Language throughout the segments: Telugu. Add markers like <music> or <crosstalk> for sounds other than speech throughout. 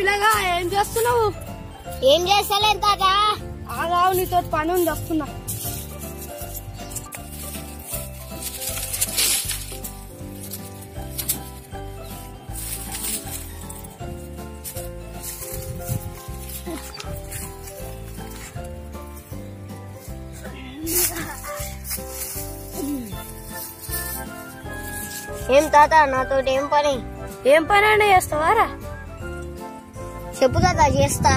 పిల్లగా ఏం చేస్తున్నావు? ఏం చేస్తలేదు తాత. ఆగావు నీతో పని ఉంది వస్తున్నా. ఏం తాత నాతో ఏం పని? ఏం పని అయినా చేస్తావారా? చెప్పు తాత చేస్తా.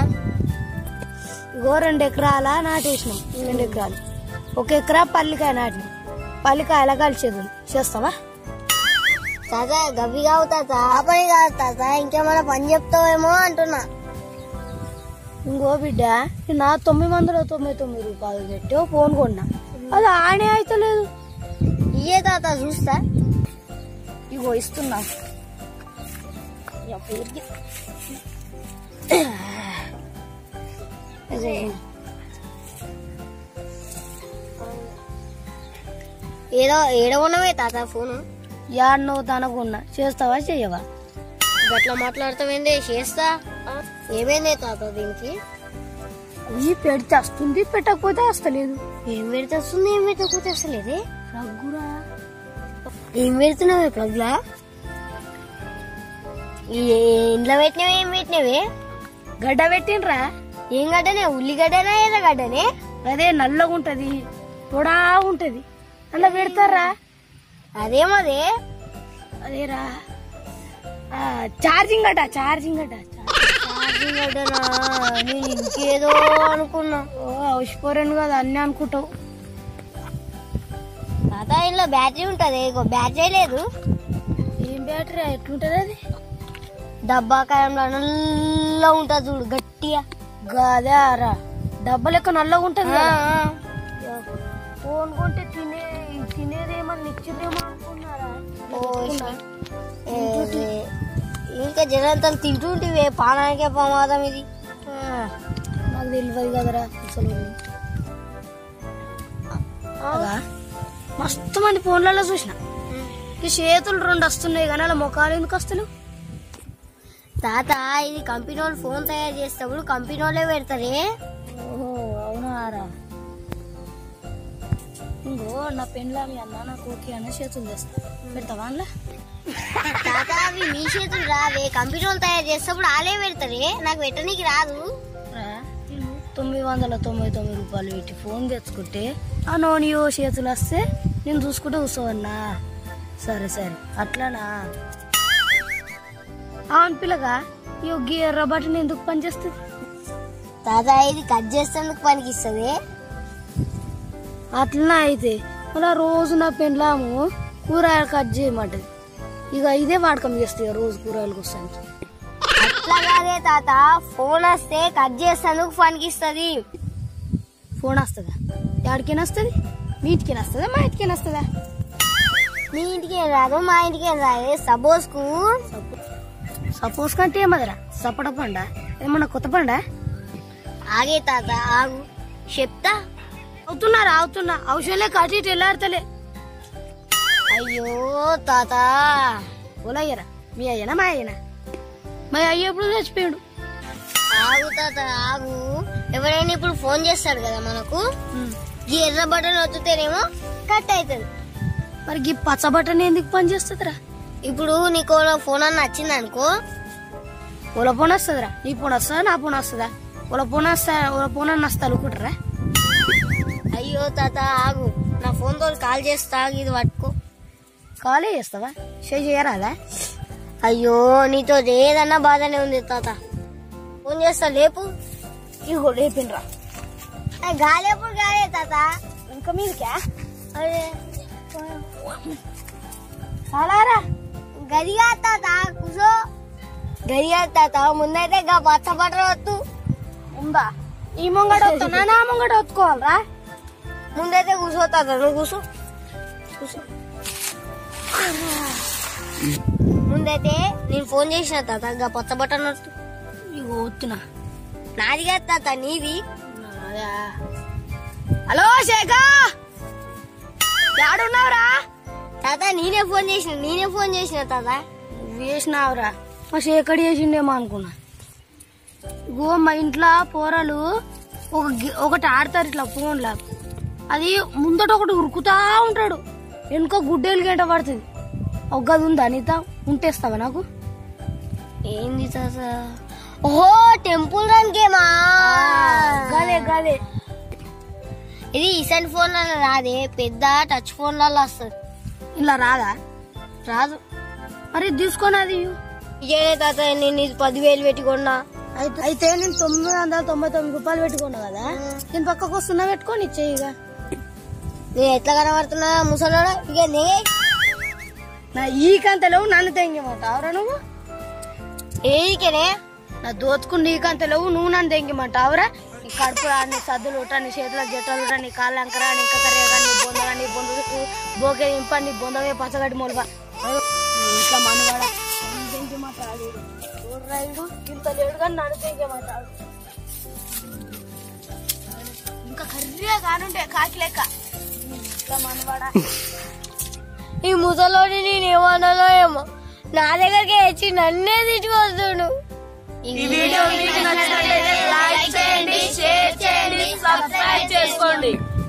ఇగో రెండు ఎకరాల నాటేసినాం రెండు ఎకరాలు. ఒక ఎకరా పల్లికాయ నాటినాం. పల్లికాయల కలిసేది. చేస్తావా? తాత గవి కావు తాత. ఆ పని కాదు తాత ఇంకేమైనా పని చెప్తావేమో అంటున్నా. ఇంకో బిడ్డ నా తొమ్మిది వందల తొంభై తొమ్మిది రూపాయలు పెట్టి ఫోన్ కొన్నా. అది ఆడే అయితలేదు. ఇయ్యే తాత చూస్తా. ఇగో ఇస్తున్నా. అదే. <coughs> ఏదో ఏడో ఉన్నవే తాత ఫోను. యాడ్నో తనకున్నా. చేస్తావా చెయ్యవా? గట్లా మాట్లాడతావేందే? చేస్తా. ఏమైందే తాత దీనికి? ఈ పెడితే వస్తుంది పెట్టకపోతే వస్తలేదు. ఏం పెడితే వస్తుంది ఏం పెట్టకపోతే వస్తలేదే? రగ్గురా. ఏం పెడుతున్నావే ప్లగ్లా? ఇంట్లో పెట్టినవే ఏం పెట్టినవే? గడ్డ పెట్టిండ్రా ఏం గడ్డనే? ఉల్లిగడ్డనా ఎర్రగడ్డనే అదే నల్లగా ఉంటది పొడా ఉంటది. అలా పెడతారా? అదేమదే అదేరా. ఆ, ఛార్జింగ్ అట ఛార్జింగ్ అట ఛార్జింగ్ గడ్డనా నేను ఇంకేదో అనుకున్నా. ఓ అవసిపోరాను కదా అన్ని అనుకుంటావు. తాత ఇంట్లో బ్యాటరీ ఉంటది బ్యాటరీ లేదు. ఏం బ్యాటరీ ఎట్లుంటది అది? డబ్బా కాయంలో నల్ల ఉంటది చూడు గట్టిగా. గదే రా డబ్బా లెక్క నల్లగా ఉంటది ఆ, కదా ఫోన్ కొంటే తినే తినేదేమన్నా ఇచ్చిందేమో అనుకున్నారా? ఇంకా జనంతలు తింటుంటివే పానానికే ప్రమాదం ఇది? నాకు తెలియదు కదరా అసలు. మస్తు మంది ఫోన్లలో చూసిన. ఈ చేతులు రెండు వస్తున్నాయి కానీ అలా ముఖాలు ఎందుకు వస్తలేవు తాత ఇది కంపెనీ వాళ్ళు ఫోన్ తయారు చేసేటప్పుడు కంపెనీ వాళ్ళే పెడతారే? ఓహో అవునారా ఇంకో నా పెండ్లా మీ అన్న నాకు ఓకే అన్న చేతులు తెస్తా. పెడతావా అందులో? తాత అవి మీ చేతులు రావే కంపెనీ వాళ్ళు తయారు చేసేటప్పుడు వాళ్ళే పెడతారే? నాకు పెట్టనీకి రాదు. తొమ్మిది వందల తొంభై తొమ్మిది రూపాయలు పెట్టి ఫోన్ తెచ్చుకుంటే ఆ నోనియో చేతులు వస్తే నేను చూసుకుంటూ కూర్చోవన్నా. సరే సరే. అట్లానా? అవును పిల్లగా ఈ గీర్ర బటన్ ఎందుకు పనిచేస్తుంది తాత ఇది కట్ చేసేందుకు పనికి ఇస్తుంది? అట్లనే అయితే మళ్ళా రోజు నా పెండ్లాము కూరగాయలు కట్ చేయమంటది. ఇక ఇదే వాడకం చేస్తాయి రోజు కూరగాయలకు వస్తాను అట్లా కాదే తాత ఫోన్ వస్తే కట్ చేసేందుకు పనికి ఇస్తుంది? ఫోన్ వస్తుందా? ఎక్కడికైనా వస్తుంది? మీ ఇంటికైనా వస్తుందా? మా ఇంటికైనా వస్తుందా? మీ ఇంటికి రాదు మా ఇంటికి రాదు. సపోజ్కు సపోజ్ కంటే ఏమదరా? సపట పండ? ఏమన్నా కొత్త పండ? ఆగే తాత ఆగు. చెప్తా? అవుతున్నారా అవుతున్నా. అవసరంలే ఇటు వెళ్ళాడతలే అయ్యో తాత. ఓలయ్యరా మీ అయ్యనా మా అయ్యనా? మా అయ్య ఎప్పుడు చచ్చిపోయాడు? ఆగు తాత ఆగు. ఎవరైనా ఇప్పుడు ఫోన్ చేస్తాడు కదా మనకు? ఈ ఎర్ర బటన్ వత్తుతేనేమో కట్ అవుతుంది. మరి ఈ పచ్చ బట్టన్ ఎందుకు పని చేస్తుందిరా? ఇప్పుడు నీకు ఫోన్ అన్న వచ్చింది అనుకో. ఓల ఫోన్ వస్తుందిరా. నీ ఫోన్ వస్తుందా? నా ఫోన్ వస్తుందా? ఓల ఫోన్ వస్తా ఓల ఫోన్ అన్న వస్తా అనుకుంటారా అయ్యో తాత ఆగు. నా ఫోన్తో కాల్ చేస్తా ఆగు, ఇది పట్టుకో. కాలే చేస్తావా? షే చేయరాదా? అయ్యో నీతో ఏదన్నా బాధనే ఉంది తాత. ఫోన్ చేస్తా లేపు. ఇగో లేపినరా ఏ, గాలేప్పుడు గాలే తాత. ఇంకా మీదికా? అరే అలారా గదిగా తాత కూసో గదిగా తాత ముందైతే గా వత్తు ఉందా ఈ ముంగడ వస్తున్నా నా ముంగడ వత్తుకోవాలరా ముందైతే కూసో తాత నువ్వు కూసో కూసో ముందైతే నేను ఫోన్ చేసిన తాత గా పచ్చ బట్టలు వత్తు ఇగో వస్తున్నా నాది కాదు తాత నీది హలో శేఖ యాడున్నావురా తాత నేనే ఫోన్ చేసిన నేనే ఫోన్ చేసిన తాత. వేసినావురా మా శేఖర్ చేసిండేమో అనుకున్నా. ఇగో మా ఇంట్లో పోరలు ఒక గి- ఒకటి ఆడతారు ఇట్లా ఫోన్లో. అది ముందట ఒకటి ఉరుకుతా ఉంటాడు. వెనుక గుడ్డేలు గంట పడుతుంది. ఒక గది ఉందా అనిత ఉంటేస్తావా నాకు? ఏంది తాత? ఓహో టెంపుల్ రన్ గేమా? గదే గదే. ఇది ఈసెంట్ ఫోన్ రాదే పెద్ద టచ్ ఫోన్లలో వస్తుంది. ఇలా రాదా? రాదు. మరి తీసుకొని అది తాత నేను ఇది పదివేలు పెట్టి కొన్నా. అయితే నేను తొమ్మిది వందల తొంభై తొమ్మిది రూపాయలు పెట్టుకున్నా కదా? నేను పక్కకు వస్తున్నా పెట్టుకొని ఇచ్చేయిగా నేను ఎట్లా కనబడుతున్నా ముసలోడా? ఇక నే. నా ఈ కంతలేవు నన్ను తెంగమంటావురా నువ్వు? ఏదికనే నా? దోచుకుని నీ కంతలేవు నువ్వు నన్ను తెంగమంటావురా నీ కడుపు రాని సద్దులు ఉంటాను నీ చేతుల జట్టలు ఉంటాను నీ కాళ్ళు అంకరా నీ ఇంకా కర్రేగా నీ బొందగా నీ బొంద బోకే ఇంప నీ బొందమే పచ్చగడ్డి మొలగా ఇట్లా మనవాడ తెంగమంటాడు రైడు ఇంత లేడు కానీ నన్ను తెంగమంటాడు ఇంకా కర్రీగా కానుంటే కాకి లెక్క. ఇట్లా మనవాడా ఈ ముసలోని నేను ఏమన్నానో ఏమో. నా దగ్గరికి వచ్చి నన్నే తిట్టుకొస్తుడు. ఈ వీడియో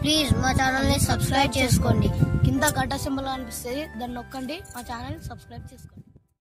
ప్లీజ్ మా ఛానల్ని సబ్స్క్రైబ్ చేసుకోండి. కింద గడ్డ సింబల్ అనిపిస్తుంది. దాన్ని నొక్కండి. మా ఛానల్ని సబ్స్క్రైబ్ చేసుకోండి.